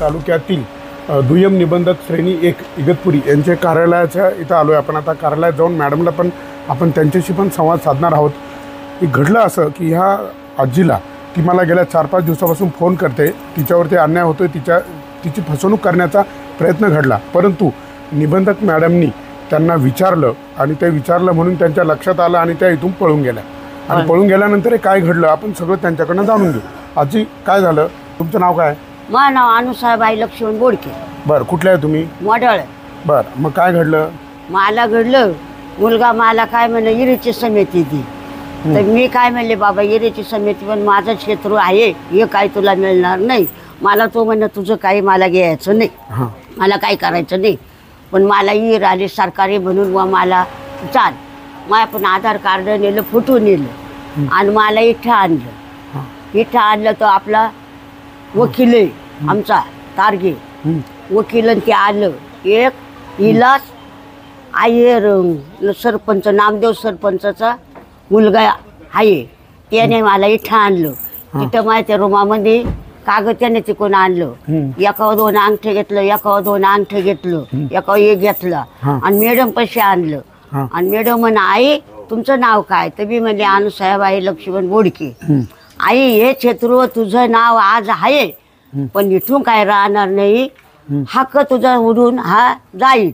तालुक्यातील दुय्यम निबंधक श्रेणी एक इगतपुरी यांच्या कार्यालयाच्या इथं आलो आहे आपण आता कार्यालयात जाऊन मॅडमला पण आपण त्यांच्याशी पण संवाद साधणार आहोत. की घडलं असं की ह्या आजीला ती मला गेल्या चार पाच दिवसापासून फोन करते. तिच्यावरती अन्याय होतोय. तिच्या तिची फसवणूक करण्याचा प्रयत्न घडला. परंतु निबंधक मॅडमनी त्यांना विचारलं आणि ते विचारलं म्हणून त्यांच्या लक्षात आलं आणि त्या इथून पळून गेल्या. आणि पळून गेल्यानंतर हे काय घडलं आपण सगळं त्यांच्याकडनं जाणून घेऊ. आजी काय झालं? तुमचं नाव काय? माझं नाव अनुसाहेबाई लक्ष्मण बोडके. बरं कुठले आहे तुम्ही? वडाळ बरं मग काय घडलं? मला घडलं मुलगा मला काय म्हणलं इरेची समिती दी तर मी काय म्हणले बाबा इरेची समिती पण माझं क्षेत्र आहे हे काय तुला मिळणार नाही. मला तो म्हणलं तुझं काही मला घ्यायचं नाही. हां. मला काही करायचं नाही. पण मला ईर आली सरकारी म्हणून मग मला चाल. मला पण आधार कार्ड नेलं फोटो नेलं. आणि मला इथं आणलं. इथं आणलं तर आपला वकील आहे आमचा तारगे. वकील ते आलं. एक इलास आयर सरपंच नामदेव सरपंचाचा मुलगा आहे. त्याने मला इथं आणलं. तिथं माझ्या रूमामध्ये कागद त्याने तिकडून आणलं. एकावर दोन अंगठे घेतलं एकावर दोन अंगठे घेतलं एकावर एक घेतलं. आणि मॅडम पैसे आणलं. आणि मॅडम म्हण आई तुमचं नाव काय? तर मी म्हणले अनुसाहेब आई लक्ष्मण बोडके. आई हे क्षेत्र तुझं नाव आज आहे पण इथून काय राहणार नाही? हक्क तुझा उडून हा जाईल.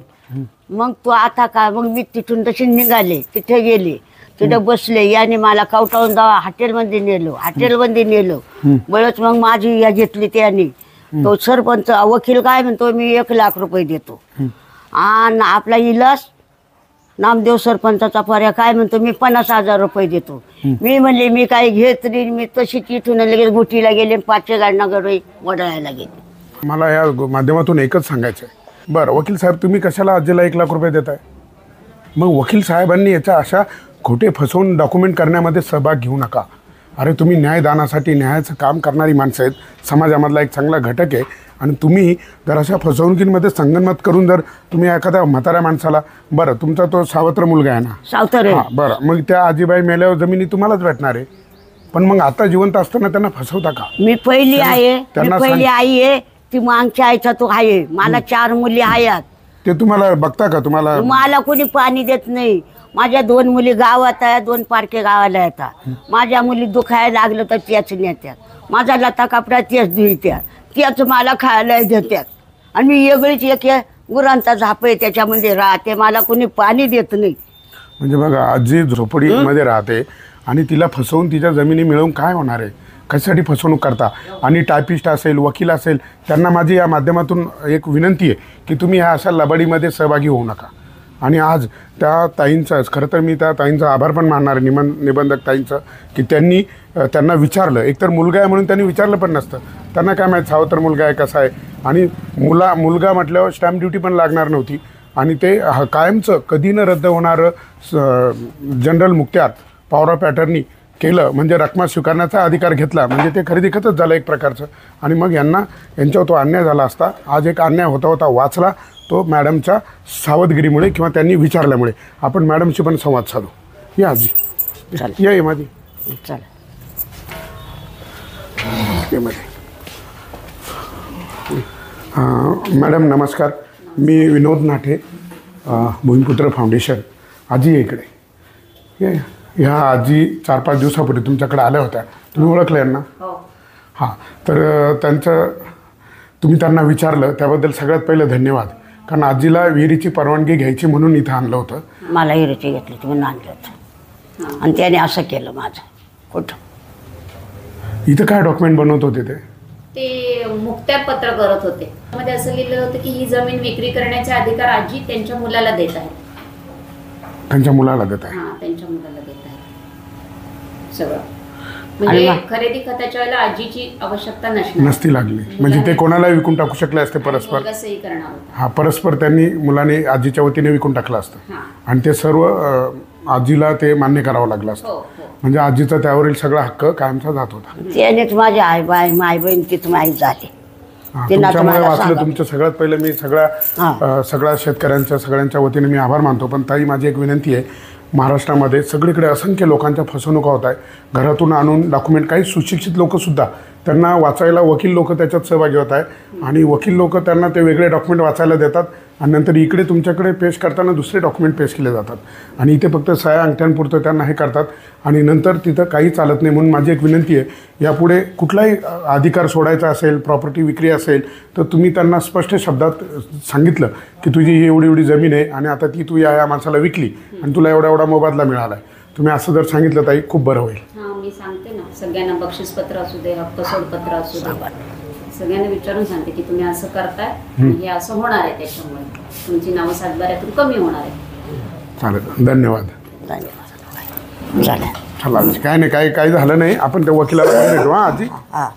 मग तू आता काय मग मी तिथून तशी निघाले तिथे गेले तिथे बसले याने मला कवटाळून जावा हॉटेलमध्ये नेलो हॉटेलमध्ये नेलो. बळच मग माझी या घेतली त्याने. तो सरपंच वकील काय म्हणतो मी एक लाख रुपये देतो. आणि आपला इलास नामदेव सरपंचाचा पर्याय काय म्हणतो मी पन्नास हजार रुपये देतो. मी म्हणले मी काही घेत नाही मी तशीच इथून लगेच गुटीला गेले पाचशे गाडनगर वडाळ्याला गेले. मला या माध्यमातून एकच सांगायचं आहे बरं वकील साहेब तुम्ही कशाला आजीला एक लाख रुपये देताय? मग वकील साहेबांनी याच्या अशा खोटे फसवून डॉक्युमेंट करण्यामध्ये सहभाग घेऊ नका. अरे तुम्ही न्यायदानासाठी न्यायाचं काम करणारी माणसं आहेत. समाजामधला एक चांगला घटक आहे. आणि तुम्ही जर अशा फसवणुकींमध्ये संगनमत करून जर तुम्ही एखाद्या म्हाताऱ्या माणसाला बरं तुमचा तो सावत्र मुलगा आहे ना? सावतर हां बरं. मग त्या आजीबाई मेल्यावर जमिनी तुम्हालाच भेटणार आहे. पण मग आता जिवंत असताना त्यांना फसवता का? मी पहिली आहे. मी त्यांना पहिली आई आहे. ती मागच्या आईचा तो आहे. मला चार मुली आहेत. ते तुम्हाला बघता का? तुम्हाला मला कोणी पाणी देत नाही. माझ्या दोन मुली गावात आहे दोन पारखे गावाला येतात. माझ्या मुली दुखायला लागलं तर त्याच नेत्यात. माझा लता कपडा तेच धुईत्यात. त्याच मला खायला देतात आणि मी वेगळीच एक गुरांचा झाप आहे त्याच्यामध्ये राहते. मला कोणी पाणी देत नाही. म्हणजे बघा आजी झोपडीमध्ये राहते आणि तिला फसवून तिच्या जमिनी मिळवून काय होणार आहे? कशासाठी फसवणूक करता? आणि टायपिस्ट असेल वकील असेल त्यांना माझी या माध्यमातून एक विनंती आहे की तुम्ही ह्या अशा लबाडीमध्ये सहभागी होऊ नका. आणि आज त्या ताईंचाच खरं तर मी त्या ताईंचा आभार पण मानणार आहे निबंध निबंधक ताईंचं की त्यांनी त्यांना विचारलं. एकतर मुलगा आहे म्हणून त्यांनी विचारलं पण नसतं. त्यांना काय माहीत सावतर मुलगा आहे कसा आहे? आणि मुला मुलगा म्हटल्यावर स्टॅम्प ड्युटी पण लागणार नव्हती. आणि ते ह- कायमचं कधी न रद्द होणारं स- जनरल मुक्त्यार पॉवर ऑफ पॅटर्नी केलं म्हणजे रकमा स्वीकारण्याचा अधिकार घेतला. म्हणजे ते खरेदी खतच झालं एक प्रकारचं. आणि मग यांना यांच्यावर तो अन्याय झाला असता आज एक अन्याय होता होता वाचला तो मॅडमच्या सावधगिरीमुळे किंवा त्यांनी विचारल्यामुळे. आपण मॅडमशी पण संवाद साधू. या आजी. या ये हां मॅडम नमस्कार. मी विनोद नाठे भूमिपुत्र फाउंडेशन. आजी इकडे. ये. ह्या आजी चार पाच दिवसापूर्वी तुमच्याकडे आल्या होत्या. तुम्ही ओळखलं यांना? हां. तर अ, त्यांचं तुम्ही त्यांना विचारलं त्याबद्दल सगळ्यात पहिलं धन्यवाद. कारण आजीला विहिरीची परवानगी घ्यायची म्हणून इथं आणलं होतं. मला हिरेची घेतली तुम्ही आणलं होतं. आणि त्याने असं केलं माझं. कुठं? इथं काय डॉक्युमेंट बनवत होते ते? ते मुक्त्यापत्र करत होते. मध्ये असं लिहिलं होतं की ही जमीन विक्री करण्याचे अधिकार आजी त्यांच्या मुलाला देत आहे त्यांच्या मुलाला देत आहे. हा त्यांच्या मुलाला देत आहे. सगळं. म्हणजे? खरेदी खताच्या वेळेला आजीची आवश्यकता नसणार. नसती लागली. म्हणजे ते कोणालाही विकून टाकू शकले असते परस्पर. करणार होता. हा परस्पर त्यांनी मुलाने आजीच्या वतीने विकून टाकलं असतं. हा. आणि ते सर्व अ, आजीला ते मान्य करावं लागलं असतं. हो हो. म्हणजे आजीचा त्यावरील सगळा हक्क कायमचा जात होता. त्यानेच माझी आई बाई माय बहीण तिथं माहीत झाली. ते तुमच्यामुळे वाचलं. तुमचं सगळ्यात पहिलं मी सगळ्या. अ, सगळ्या शेतकऱ्यांच्या सगळ्यांच्या वतीने मी आभार मानतो पण ताई माझी एक विनंती आहे महाराष्ट्रामध्ये सगळीकडे असंख्य लोकांच्या फसवणुका होत आहे घरातून आणून डॉक्युमेंट काही सुशिक्षित लोकसुद्धा त्यांना वाचायला वकील लोक त्याच्यात सहभागी होत आहे आणि वकील लोक त्यांना ते वेगळे डॉक्युमेंट वाचायला देतात आणि नंतर इकडे तुमच्याकडे पेश करताना दुसरे डॉक्युमेंट पेश केले जातात. आणि इथे फक्त सह्या अंगठ्यांपुरतं त्यांना हे करतात. आणि नंतर तिथं काही चालत नाही. म्हणून माझी एक विनंती आहे यापुढे कुठलाही अधिकार सोडायचा असेल प्रॉपर्टी विक्री असेल तर तुम्ही त्यांना स्पष्ट शब्दात सांगितलं की तुझी ही एवढी एवढी जमीन आहे आणि आता ती तू या या माणसाला विकली आणि तुला एवढा एवढा मोबदला मिळाला आहे तुम्ही असं जर सांगितलं ताई खूप बरं होईल. हा मी सांगते ना. सगळ्यांना बक्षीसपत्र असू दे हक्क सोडपत्र असू दे. सगळ्यांना विचारून सांगते की तुम्ही असं करताय आणि हे असं होणार आहे त्याच्यामुळे. तुमची नावं सातबाऱ्यातून कमी होणार आहे. चालेल. धन्यवाद. धन्यवाद. चालेल. चला काय नाही काय काय झालं नाही. आपण त्या वकिलाला भेटू हां आजी. हा.